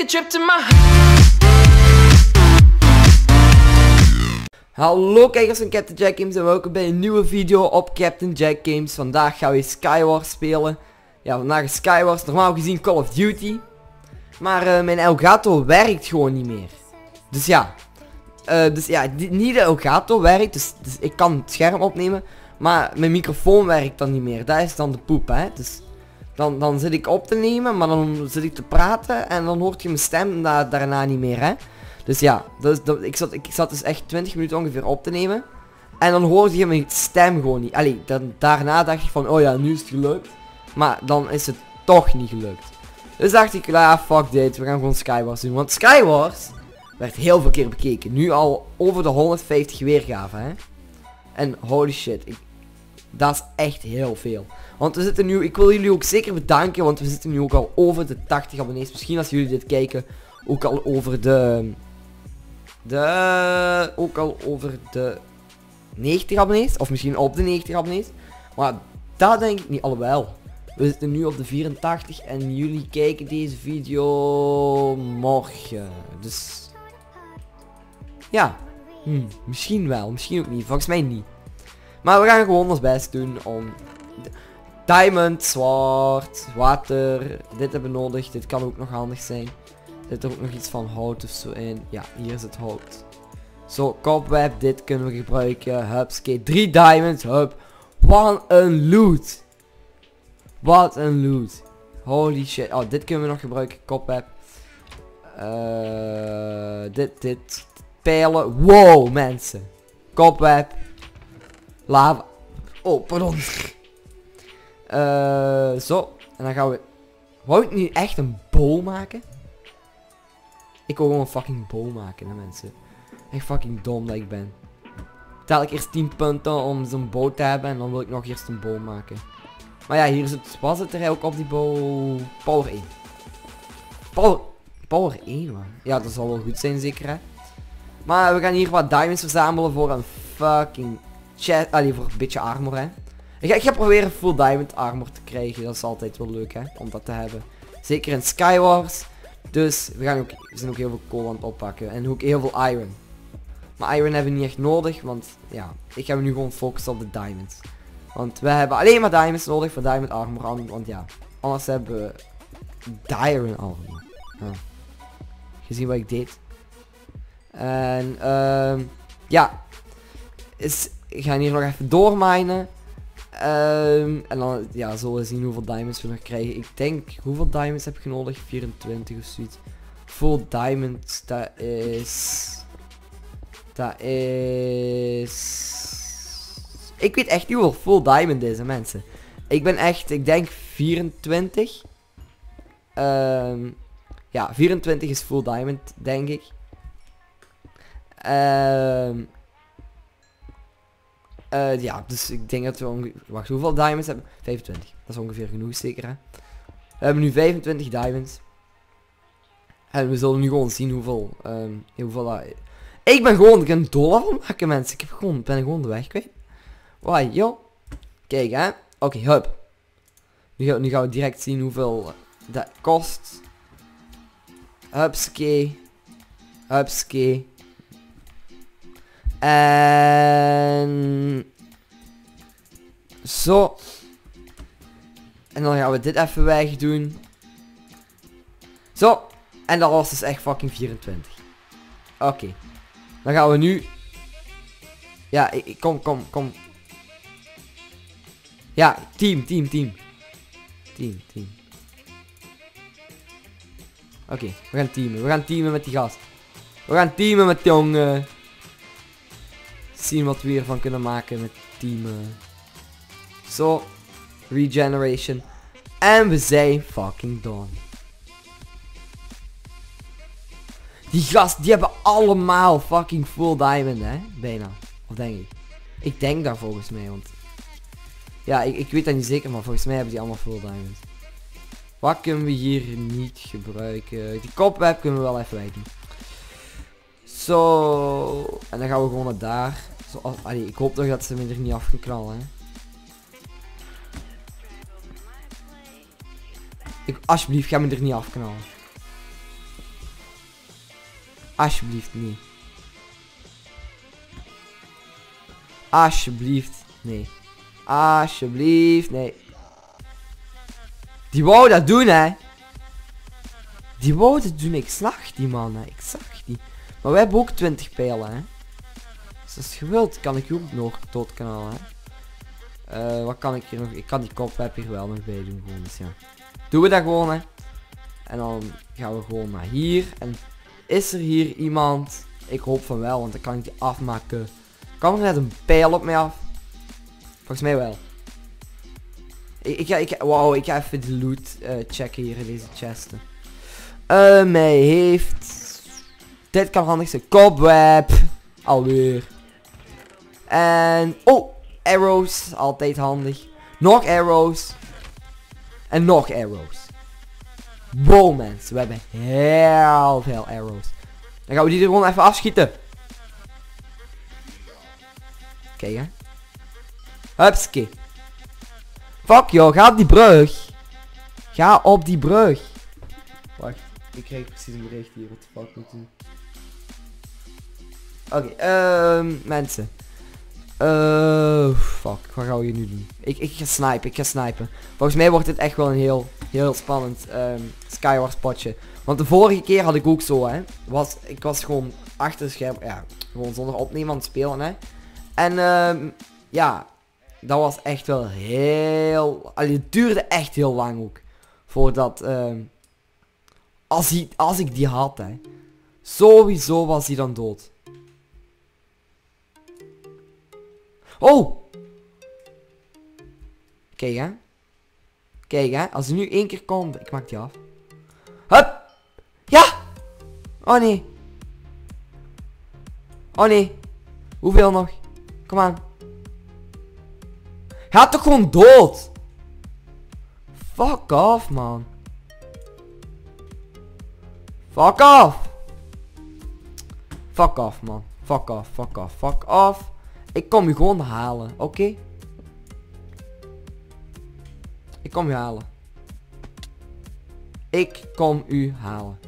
a trip to my Hallo kijkers van Captain Jack Games en welkom bij een nieuwe video op Captain Jack Games. Vandaag gaan we Skywars spelen. Ja, vandaag is Skywars, normaal gezien Call of Duty. Maar eh, mijn Elgato werkt gewoon niet meer. Dus ja. Eh, dus ja, niet de Elgato werkt, dus, dus ik kan het scherm opnemen. Maar mijn microfoon werkt dan niet meer. Dat is dan de poep, hè. Dus dan, dan zit ik op te nemen, maar dan zit ik te praten en dan hoort je mijn stem da daarna niet meer, hè. Dus ja, ik, zat, ik zat dus echt 20 minuten ongeveer op te nemen. En dan hoorde je mijn stem gewoon niet. Allee, dan, daarna dacht ik van, oh ja, nu is het gelukt. Maar dan is het toch niet gelukt. Dus dacht ik, ja, fuck dit, we gaan gewoon Skywars doen. Want Skywars werd heel veel keer bekeken. Nu al over de 150 weergaven, hè. En holy shit, ik, dat is echt heel veel. Want we zitten nu, ik wil jullie ook zeker bedanken, want we zitten nu ook al over de 80 abonnees. Misschien als jullie dit kijken, ook al over de... De... Ook al over de 90 abonnees. Of misschien op de 90 abonnees. Maar dat denk ik niet. Alhoewel. We zitten nu op de 84 en jullie kijken deze video morgen. Dus... Ja. Hm, misschien wel. Misschien ook niet. Volgens mij niet. Maar we gaan gewoon ons best doen om... Diamond, zwart, water. Dit hebben we nodig. Dit kan ook nog handig zijn. Zit er ook nog iets van hout of zo in? Ja, hier zit hout. Zo, cobweb, dit kunnen we gebruiken. Hupskate, drie diamonds, hup. Wat een loot. Wat een loot. Holy shit. Oh, dit kunnen we nog gebruiken. Cobweb. Eh, dit, dit. Pijlen. Wow, mensen. Cobweb. Lava. Oh, pardon. Eh, zo. En dan gaan we... Wou ik nu echt een bow maken? Ik wil gewoon een fucking bow maken, hè mensen. Echt fucking dom dat ik ben. Tel ik eerst 10 punten om zo'n bow te hebben en dan wil ik nog eerst een bow maken. Maar ja, hier zit, was het er ook op die bow? Power 1. Power, power 1 man. Ja, dat zal wel goed zijn zeker hè. Maar we gaan hier wat diamonds verzamelen voor een fucking chest, allee voor een beetje armor hè. Ik ga, ik ga proberen full diamond armor te krijgen, dat is altijd wel leuk hè, om dat te hebben. Zeker in Skywars. Dus we, gaan ook, we zijn ook heel veel kool aan het oppakken. En ook heel veel iron. Maar iron hebben we niet echt nodig. Want ja, ik ga me nu gewoon focussen op de diamonds. Want we hebben alleen maar diamonds nodig voor diamond armor. an- Want ja, anders hebben we diamond armor. Ja. Gezien wat ik deed. En ehm ja. Is, gaan hier nog even doorminen. Ehm, en dan ja, zullen we zien hoeveel diamonds we nog krijgen. Ik denk, hoeveel diamonds heb je nodig? 24 of zoiets. Full diamond, dat is... Dat is... Ik weet echt niet hoeveel full diamond hè, mensen. Ik ben echt, ik denk 24. Ehm, ja, 24 is full diamond, denk ik. Ehm... Eh, ja, dus ik denk dat we Wacht, hoeveel diamonds hebben we? 25. Dat is ongeveer genoeg, zeker hè? We hebben nu 25 diamonds. En we zullen nu gewoon zien hoeveel... ehm, hoeveel. Ik ben gewoon een dollar van maken, mensen. Ik heb gewoon, ben gewoon de weg kwijt. Wauw, joh. Kijk, hè. Oké, hup. Nu, gaan- nu gaan we direct zien hoeveel dat kost. Hupske. Hupske. En... Zo. En dan gaan we dit even wegdoen. Zo. En dat was dus echt fucking 24. Oké. Dan gaan we nu... Ja, ik, kom, kom, kom. Ja, team, team, team. Team, team. Oké, we gaan teamen. We gaan teamen met die gast. We gaan teamen met die jongen. Zien wat we hiervan kunnen maken met teamen. Zo. Regeneration. En we zijn fucking done. Die gast, die hebben allemaal fucking full diamond, hè? Bijna. Of denk ik. Ik denk dat volgens mij, want... Ja, ik, ik weet dat niet zeker, maar volgens mij hebben die allemaal full diamond. Wat kunnen we hier niet gebruiken? Die kopweb kunnen we wel even wegdoen. Zo. En dan gaan we gewoon naar daar. Zo, ik hoop toch dat ze me er niet af gaan knallen. Ik, alsjeblieft, ga me er niet afknallen. Alsjeblieft, nee. Alsjeblieft, nee. Alsjeblieft, nee. Die wou dat doen, hè. Die wou dat doen. Ik zag die, man. Hè. Ik zag die. Maar wij hebben ook 20 pijlen, hè. Als je wilt, kan ik je ook nog dood kanalen, hè. Uh, wat kan ik hier nog? Ik kan die kopweb hier wel nog bij doen, gewoon. Dus ja. Doen we dat gewoon, hè. En dan gaan we gewoon naar hier. En is er hier iemand? Ik hoop van wel, want dan kan ik die afmaken. Kan er net een pijl op mij af? Volgens mij wel. Ik, ga, ik, wow, ik ga even de loot uh, checken hier in deze chesten. Uh, mij heeft... Dit kan handig zijn. Cobweb. Alweer. En... Oh, arrows. Altijd handig. Nog arrows. En nog arrows. Wow mensen, we hebben heel veel arrows. Dan gaan we die er gewoon even afschieten. Kijk hè. Hupski. Fuck joh, ga op die brug. Ga op die brug. Wacht, ik krijg precies een bericht hier. Wat de fuck moet doen. Oké, okay, um, mensen. Uh, fuck, wat gaan we hier nu doen? Ik, ik ga snipen, ik ga snipen. Volgens mij wordt dit echt wel een heel, heel spannend um, Skywars potje. Want de vorige keer had ik ook zo, hè. Was, ik was gewoon achter het scherm, ja, gewoon zonder opnemen aan het spelen, hè. En, um, ja, dat was echt wel heel... Allee, het duurde echt heel lang ook. Voordat... Uh, als, hij, als ik die had, hè. Sowieso was hij dan dood. Oh! Kijk hè. Kijk hè. Als hij nu één keer komt. Ik maak die af. Hup! Ja! Oh nee. Oh nee. Hoeveel nog? Kom aan. Gaat toch gewoon dood? Fuck off, man. Fuck off. Fuck off, man. Fuck off, fuck off, fuck off. Ik kom je gewoon halen, oké? Ik kom je halen. Ik kom u halen.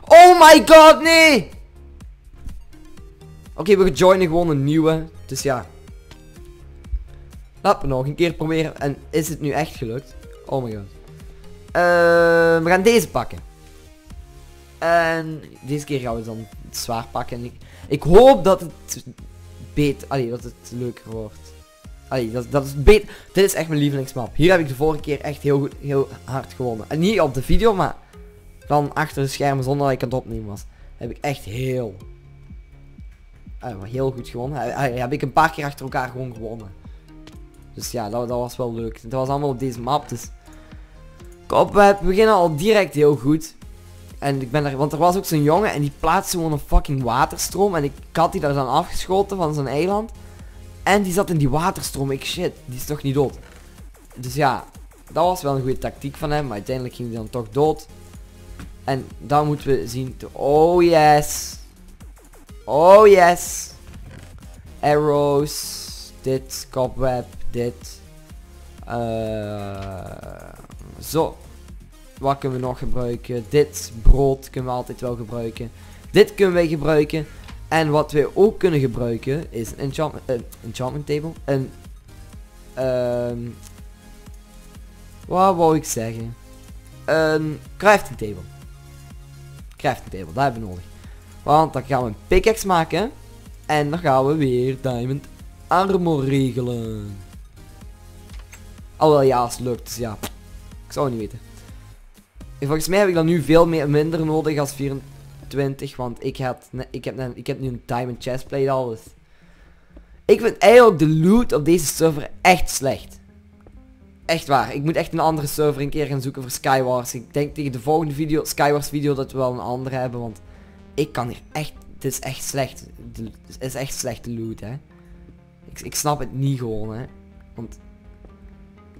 Oh my god, nee! Oké, we joinen gewoon een nieuwe. Dus ja. Laten we nog een keer proberen. En is het nu echt gelukt? Oh my god. Uh, we gaan deze pakken. En deze keer gaan we dan zwaar pakken. En ik, ik hoop dat het beter... Allee, dat het leuker wordt. Dat, dat is beter. Dit is echt mijn lievelingsmap. Hier heb ik de vorige keer echt heel, goed, heel hard gewonnen. En niet op de video, maar dan achter de schermen zonder dat ik het opnemen was. Heb ik echt heel, uh, heel goed gewonnen. heb ik een paar keer achter elkaar gewoon gewonnen. Dus ja, dat, dat was wel leuk. Het was allemaal op deze map, dus... Kop, we beginnen al direct heel goed. En ik ben er, want er was ook zo'n jongen en die plaatste gewoon een fucking waterstroom. En ik had die daar dan afgeschoten van zijn eiland. En die zat in die waterstroom. Ik shit, die is toch niet dood. Dus ja, dat was wel een goede tactiek van hem. Maar uiteindelijk ging hij dan toch dood. En dan moeten we zien. Oh yes. Oh yes. Arrows. Dit, cobweb, dit. Uh, zo. Wat kunnen we nog gebruiken? Dit brood kunnen we altijd wel gebruiken. Dit kunnen wij gebruiken. En wat we ook kunnen gebruiken is een enchantment, uh, enchantment table. Een... Um, wat wou ik zeggen? Een crafting table. Crafting table, dat hebben we nodig. Want dan gaan we een pickaxe maken. En dan gaan we weer diamond armor regelen. Alhoewel ja, als het lukt. Dus ja, ik zou het niet weten. En volgens mij heb ik dan nu veel meer, minder nodig als 24. Want ik, had, ik, heb, ik heb nu een diamond chestplate al. Dus. Ik vind eigenlijk de loot op deze server echt slecht. Echt waar. Ik moet echt een andere server een keer gaan zoeken voor Skywars. Ik denk tegen de volgende video, Skywars video, dat we wel een andere hebben. Want ik kan hier echt... Het is echt slecht. Het is echt slechte loot, hè. Ik, ik snap het niet gewoon, hè. Want...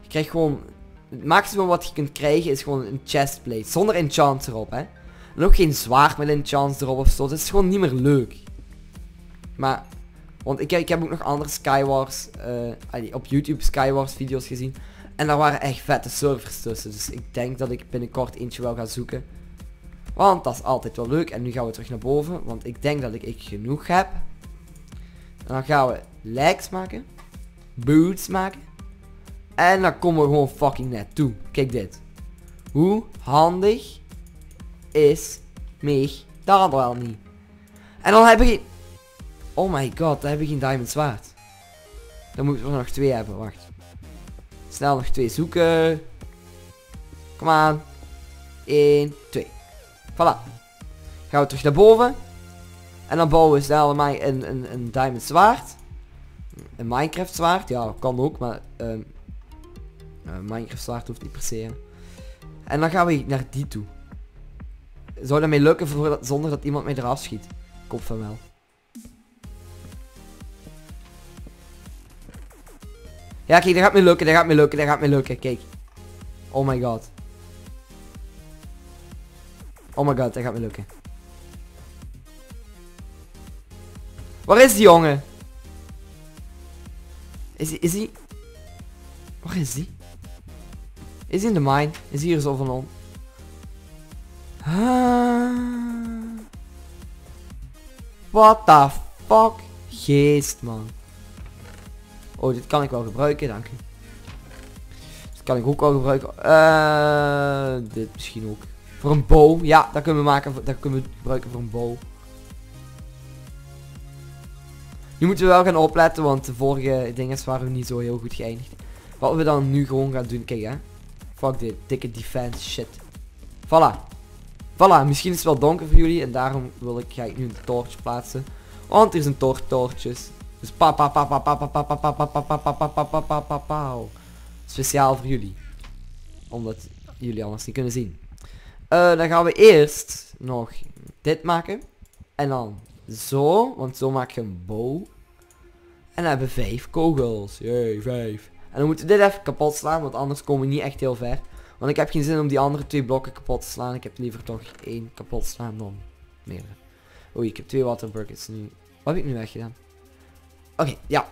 Je krijgt gewoon... Het maximum wat je kunt krijgen is gewoon een chestplate. Zonder enchants erop, hè. En ook geen zwaard met enchants erop of zo. Dat is gewoon niet meer leuk. Maar... Want ik, ik heb ook nog andere Skywars... Uh, op YouTube Skywars video's gezien. En daar waren echt vette servers tussen. Dus ik denk dat ik binnenkort eentje wel ga zoeken. Want dat is altijd wel leuk. En nu gaan we terug naar boven. Want ik denk dat ik, ik genoeg heb. En dan gaan we legs maken. Boots maken. En dan komen we gewoon fucking net toe. Kijk dit. Hoe handig is mij dat wel niet. En dan hebben we Oh my god, dan hebben we geen diamond zwaard. Dan moeten we nog twee hebben, wacht. Snel nog twee zoeken. Kom aan. 1, 2. Voilà. Gaan we terug naar boven. En dan bouwen we snel een, een, een, een diamond zwaard. Een Minecraft zwaard. Ja, kan ook, maar... Um, Minecraft zwaard hoeft niet per se. En dan gaan we naar die toe. Zou dat mij lukken voor, zonder dat iemand mij eraf schiet? Kop van wel. Ja, kijk, dat gaat me lukken, dat gaat me lukken, dat gaat me lukken. Kijk. Oh my god. Oh my god, dat gaat me lukken. Waar is die jongen? Is hij, is hij... Waar is die? Is in de mine? Is hier zo van on? What the fuck? Geest, man. Oh, dit kan ik wel gebruiken, dank u. Dit kan ik ook wel gebruiken. Uh, dit misschien ook. Voor een bow. Ja, dat kunnen we maken. Dat kunnen we gebruiken voor een bow. Nu moeten we wel gaan opletten, want de vorige dingen waren we niet zo heel goed geëindigd. Wat we dan nu gewoon gaan doen, kijk hè. Fuck dit, dikke defense shit. Voilà. Voilà, misschien is het wel donker voor jullie en daarom wil ik, ga ik nu een torch plaatsen. Want er zijn toch torches. Dus pa pa pa pa pa pa pa pa pa pa pa pa pa pa pa pa pa pa Speciaal voor jullie. Omdat jullie anders niet kunnen zien. Uh, dan gaan we eerst nog dit maken. En dan zo. Want zo maak je een bow. En dan hebben we vijf kogels. Jee, vijf. En dan moeten we dit even kapot slaan. Want anders komen we niet echt heel ver. Want ik heb geen zin om die andere twee blokken kapot te slaan. Ik heb liever toch één kapot slaan dan meerdere. Oei, ik heb twee water buckets nu. Wat heb ik nu weggedaan? Oké, ja.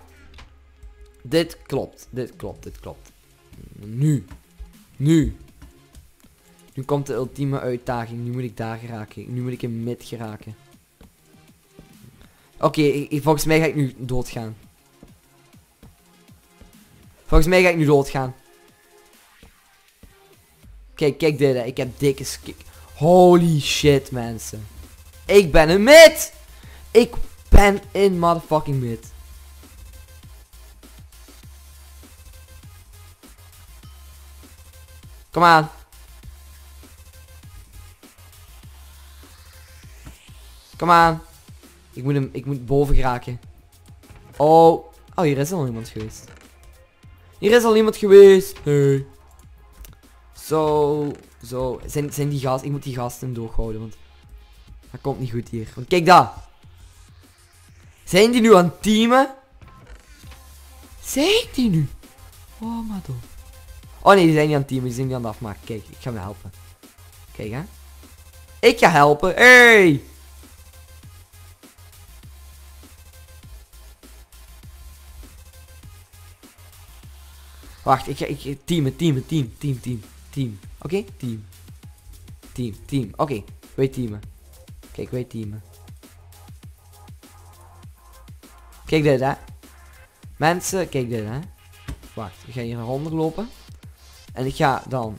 Dit klopt. Dit klopt. Dit klopt. Nu. Nu. Nu komt de ultieme uitdaging. Nu moet ik daar geraken. Nu moet ik in mid geraken. Oké, volgens mij ga ik nu doodgaan. Volgens mij ga ik nu doodgaan. Kijk, kijk dit. Hè. Ik heb dikke skik. Holy shit, mensen. Ik ben een mid. Ik ben in motherfucking mid. Kom aan. Kom aan. Ik moet hem, ik moet boven geraken. Oh. Oh, hier is al iemand geweest. Hier is al iemand geweest. Nee. Zo. Zo. Zijn, zijn die gasten. Ik moet die gasten doorhouden, want dat komt niet goed hier. Want kijk daar. Zijn die nu aan het teamen? Zijn die nu? Oh, maar toch. Oh nee, die zijn niet aan het teamen. Die zijn niet aan het afmaken. Kijk, ik ga me helpen. Kijk, hè. Ik ga helpen. Hey! Wacht, ik ga... Ik, teamen, teamen, team, team, team, team. Oké? Team. Team, team. Oké, okay. wij teamen. Kijk, wij teamen. Kijk dit, hè. Mensen, kijk dit, hè. Wacht, ik ga hier naar onder lopen. En ik ga dan...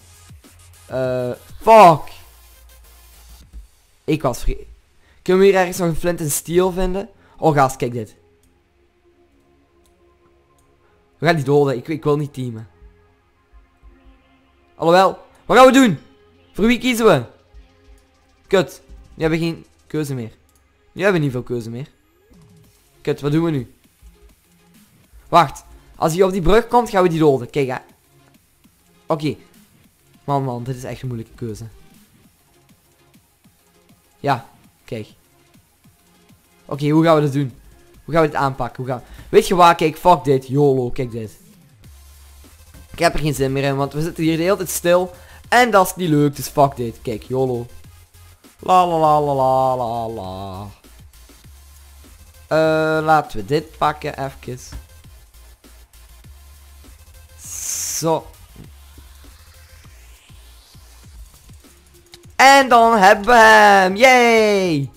Uh, fuck! Ik was vergeten. Kunnen we hier ergens nog een flint en steel vinden? Oh gast, kijk dit. We gaan die doden. Ik, ik wil niet teamen. Alhoewel. Wat gaan we doen? Voor wie kiezen we? Kut. Nu hebben we geen keuze meer. Nu hebben we niet veel keuze meer. Kut, wat doen we nu? Wacht. Als hij op die brug komt, gaan we die doden. Kijk, hè. Oké. Man, man, dit is echt een moeilijke keuze. Ja, kijk. Oké, hoe gaan we dat doen? Hoe gaan we dit aanpakken? Weet je waar? Kijk, fuck dit. YOLO, kijk dit. Ik heb er geen zin meer in, want we zitten hier de hele tijd stil. En dat is niet leuk, dus fuck dit. Kijk, YOLO. La la la la la la la. Eh, laten we dit pakken, even. Zo. En dan hebben we hem. Yay.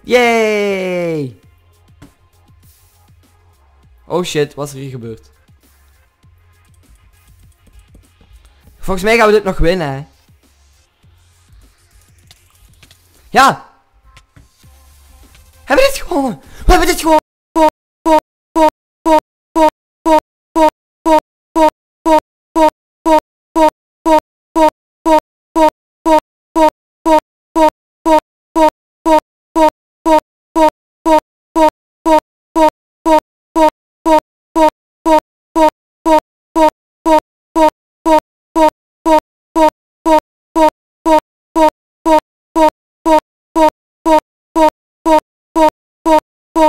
Yay. Oh shit, wat is er hier gebeurd? Volgens mij gaan we dit nog winnen, hè. Ja! Hebben we dit gewonnen? We hebben dit gewonnen!